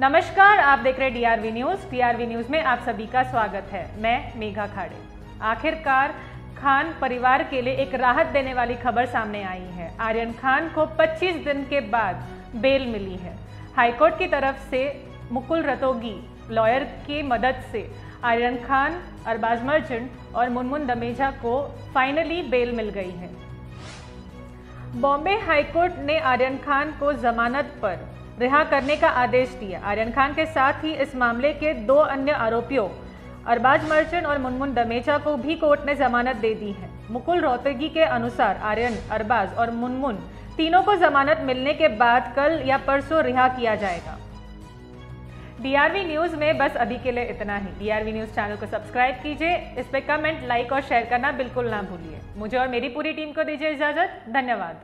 नमस्कार, आप देख रहे डीआरवी न्यूज़ डीआरवी न्यूज़ में आप सभी का स्वागत है। मैं मेघा खाड़े। आखिरकार खान परिवार के लिए एक राहत देने वाली खबर सामने आई है। आर्यन खान को 25 दिन के बाद बेल मिली है। हाईकोर्ट की तरफ़ से मुकुल रतोगी, लॉयर की मदद से आर्यन खान, अरबाज मर्चेंट और मुनमुन दमेजा को फाइनली बेल मिल गई है। बॉम्बे हाईकोर्ट ने आर्यन खान को जमानत पर रिहा करने का आदेश दिया। आर्यन खान के साथ ही इस मामले के दो अन्य आरोपियों, अरबाज मर्चेंट और मुनमुन दमेचा को भी कोर्ट ने जमानत दे दी है। मुकुल रोहतगी के अनुसार आर्यन, अरबाज और मुनमुन तीनों को जमानत मिलने के बाद कल या परसों रिहा किया जाएगा। डीआरवी न्यूज़ में बस अभी के लिए इतना ही। डीआरवी न्यूज़ चैनल को सब्सक्राइब कीजिए, इस पर कमेंट लाइक और शेयर करना बिल्कुल ना भूलिए। मुझे और मेरी पूरी टीम को दीजिए इजाज़त। धन्यवाद।